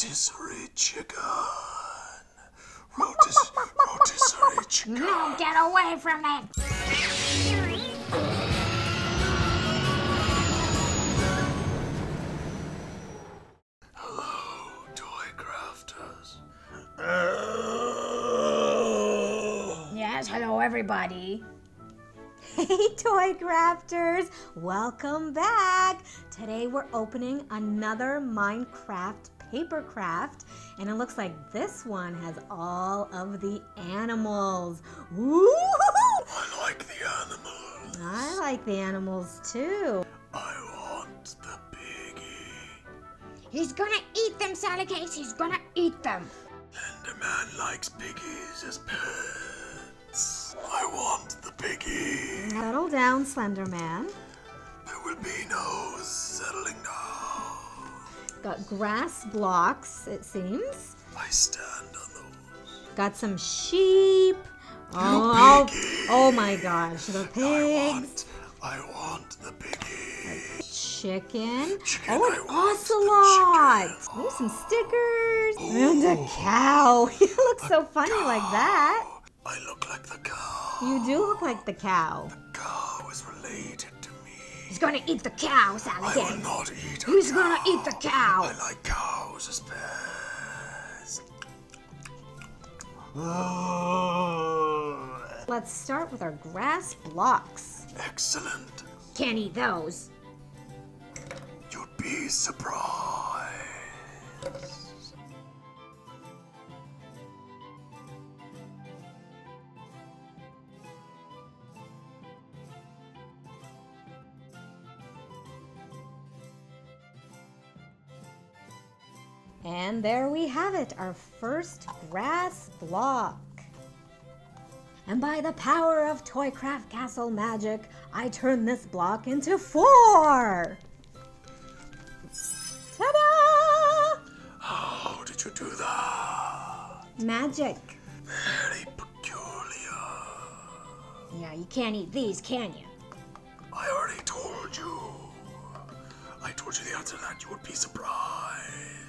Rotisserie chicken. Rotis- rotisserie chicken. No, get away from it! Hello, toy crafters. Yes, hello, everybody. Hey, toy crafters! Welcome back! Today we're opening another Minecraft paper craft, and it looks like this one has all of the animals. Woo! I like the animals. I like the animals too. I want the piggy. He's gonna eat them, Sally Cakes. He's gonna eat them. Enderman likes piggies as pets. I want the piggy. Settle down, Slender Man. There will be no settling down. Got grass blocks, it seems. I stand on those. Got some sheep. Oh, oh piggy. oh my gosh, the I pigs. want, I want the piggy. Chicken. Chicken, Oh, an ocelot. Oh, some stickers. And a cow. You look so funny like that. I look like the cow. You do look like the cow. Cow is related. He's gonna eat the cow, Sally I will not eat a He's cow. gonna eat the cow. I like cows as pets. Let's start with our grass blocks. Excellent. Can't eat those. You'd be surprised. And there we have it, our first grass block. And by the power of Toycraft Castle magic, I turn this block into four. Ta-da! How did you do that? Magic. Very peculiar. Yeah, you can't eat these, can you? I already told you. I told you the answer to that. You would be surprised.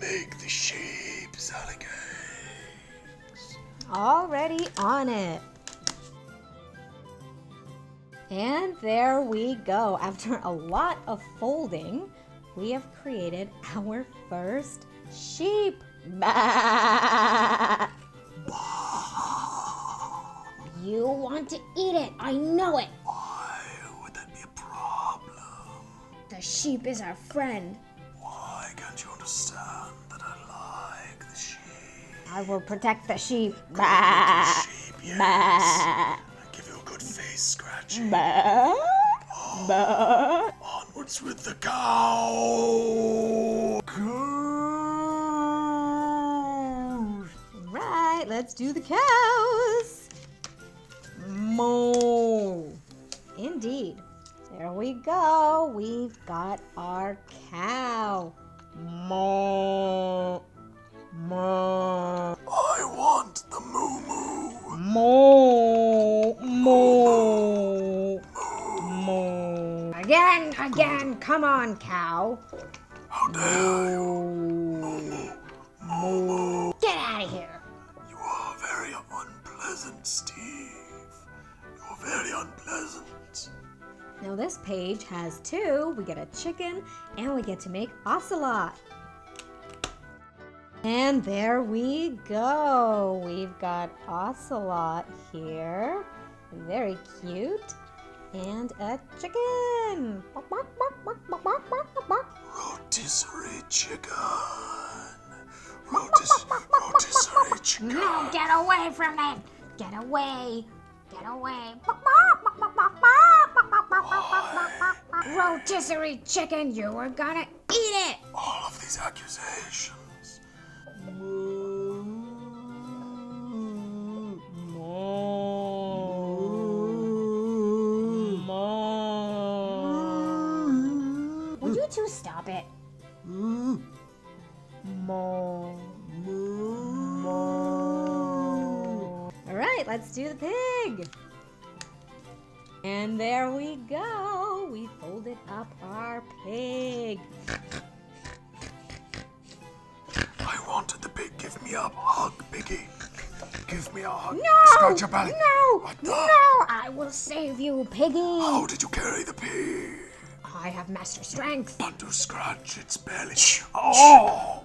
Make the. Already on it. And there we go. After a lot of folding, we have created our first sheep. Bah! You want to eat it. I know it. Sheep is our friend. Why can't you understand that I like the sheep? I will protect the sheep. Bah! Sheep, yes. Bah! Give you a good face scratching. Bah! Bah! Oh, onwards with the cow. Cows. Right, let's do the cows. Moo. Indeed. There we go. We've got our cow. Moo. Moo. I want the moo moo. Moo. Moo. Moo. Again, again. Come on, cow. How dare you? Moo. Get out of here. You are very unpleasant, Steve. You're very unpleasant. Now this page has two. We get a chicken and we get to make ocelot. And there we go. We've got ocelot here. Very cute. And a chicken. Rotisserie chicken. Rotis- rotisserie chicken. No, get away from it. Get away. Get away. Rotisserie chicken, you were gonna eat it. All of these accusations. Will you two stop it? Moo. right, let's do the pig. And there we go. We folded up our pig. I wanted the pig. Give me a hug, Piggy. Give me a hug. No! Scratch your belly. No! What the? No! I will save you, Piggy. How did you carry the pig? I have master strength. But to scratch its belly. Oh!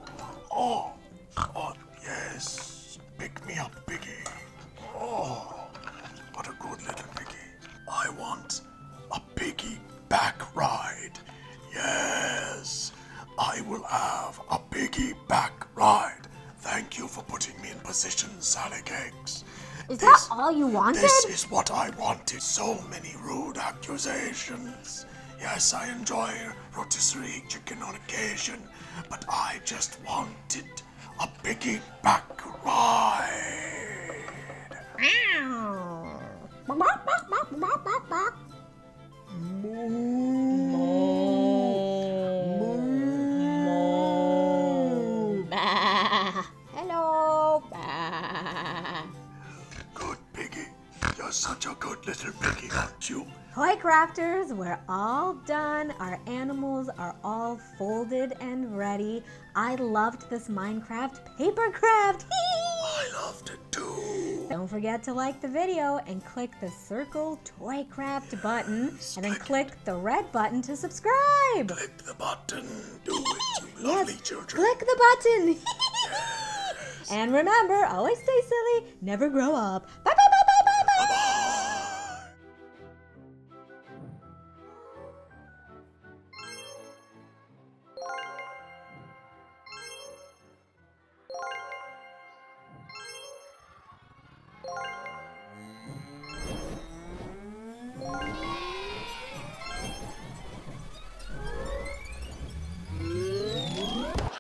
Oh! Oh, yes. Pick me up, Piggy. Yes, I will have a piggy back ride. Thank you for putting me in position, Sally Cakes. Is This- that all you wanted? This is what I wanted. So many rude accusations. Yes, I enjoy rotisserie chicken on occasion, but I just wanted a piggy back ride. Such a good little piggy, aren't you? Toy crafters, we're all done. Our animals are all folded and ready. I loved this Minecraft paper craft. I loved it too. Don't forget to like the video and click the circle toy craft button and then click the red button to subscribe. Click the button. Do it, you Yes, lovely children. Click the button. and remember, always stay silly, never grow up. Bye